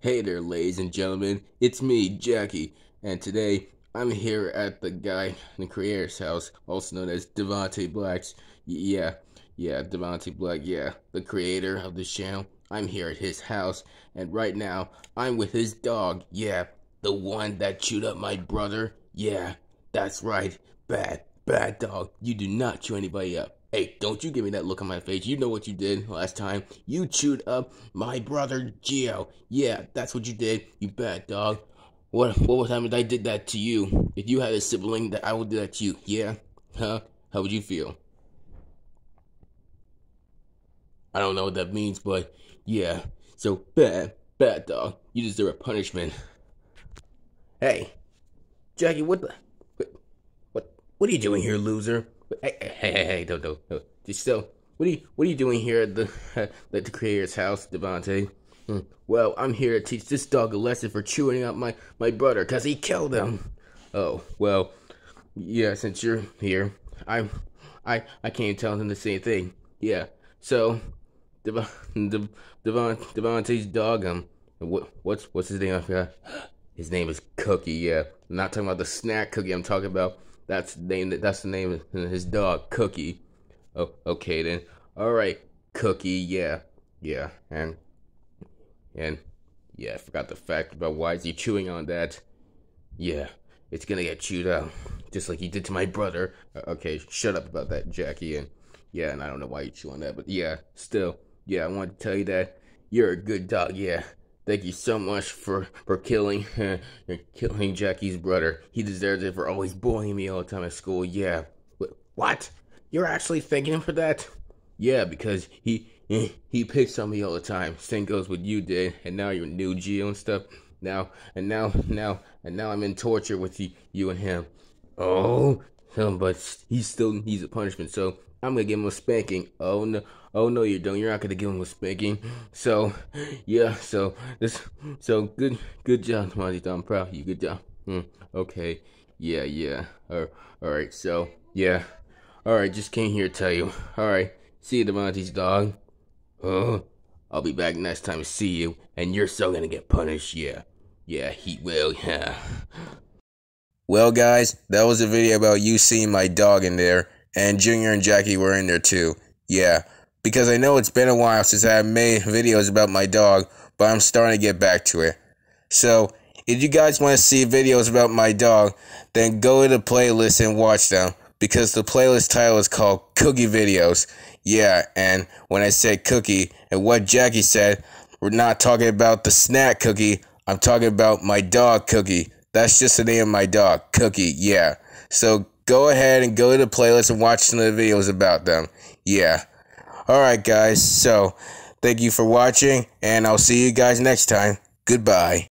Hey there, ladies and gentlemen. It's me, Jackie, and today I'm here at the guy, the creator's house, also known as Devonte Black's. Yeah, yeah, Devonte Black, yeah, the creator of the channel. I'm here at his house, and right now I'm with his dog. Yeah, the one that chewed up my brother. Yeah, that's right. Bad, bad dog. You do not chew anybody up. Hey, don't you give me that look on my face. You know what you did last time. You chewed up my brother Geo. Yeah, that's what you did, you bad dog. What what would happen if I did that to you? If you had a sibling that I would do that to you, yeah? Huh? How would you feel? I don't know what that means, but yeah. So bad, bad dog. You deserve a punishment. Hey, Jackie, what the what what are you doing here, loser? Hey, hey, hey, hey, don't, don't. Just still, what are you, what are you doing here at the, at the creator's house, Devonte? Hmm. Well, I'm here to teach this dog a lesson for chewing up my, my brother, cause he killed him. Oh, well, yeah, since you're here, I, I, I can't tell him the same thing. Yeah, so, Devon, Devon, Devon, Devonte's dog, um, what, what's, what's his name? I forgot. His name is Cookie. Yeah, I'm not talking about the snack cookie. I'm talking about that's the name. That's the name of his dog, Cookie. Oh, okay then. All right, Cookie. Yeah, yeah, and and yeah, I forgot the fact about why is he chewing on that. Yeah, it's gonna get chewed out, just like he did to my brother. Okay, shut up about that, Jackie. And yeah, and I don't know why you chew on that, but yeah, still, yeah, I want to tell you that you're a good dog. Yeah, Thank you so much for for killing killing Jackie's brother. He deserves it for always bullying me all the time at school. Yeah. What? You're actually thanking him for that? Yeah, because he he picks on me all the time. Same goes with you did, and now you're new Geo and stuff. Now and now now and now I'm in torture with you you and him. Oh, but he still needs a punishment. So I'm gonna give him a spanking. Oh no, oh no, you don't. You're not gonna give him a spanking. So, yeah. So this, so good, good job, Monty. I'm proud of you. Good job. Hmm. Okay. Yeah, yeah. all right. So, yeah. All right. Just came here to tell you. All right. See you, Demonte's dog. Oh, I'll be back next time to see you, and you're still gonna get punished. Yeah. Yeah, he will. Yeah. Well, guys, that was a video about you seeing my dog in there and Junior and Jackie were in there too. Yeah, because I know it's been a while since I made videos about my dog, but I'm starting to get back to it. So, if you guys want to see videos about my dog, then go to the playlist and watch them because the playlist title is called Cookie Videos. Yeah, and when I said cookie and what Jackie said, we're not talking about the snack cookie. I'm talking about my dog Cookie. That's just the name of my dog, Cookie. Yeah. So go ahead and go to the playlist and watch some of the videos about them. Yeah. Alright, guys. So, thank you for watching, and I'll see you guys next time. Goodbye.